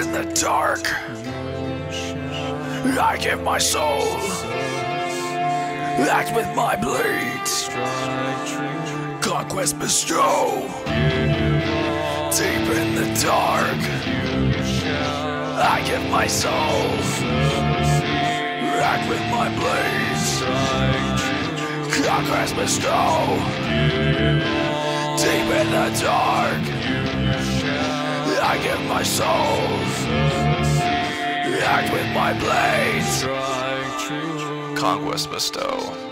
In the dark, I give my soul. Act with my blade. Conquest bestow. Deep in the dark, I give my soul. Act with my blade. Conquest bestow. Deep in the dark, I give my soul. Act with my blade. Conquest bestow.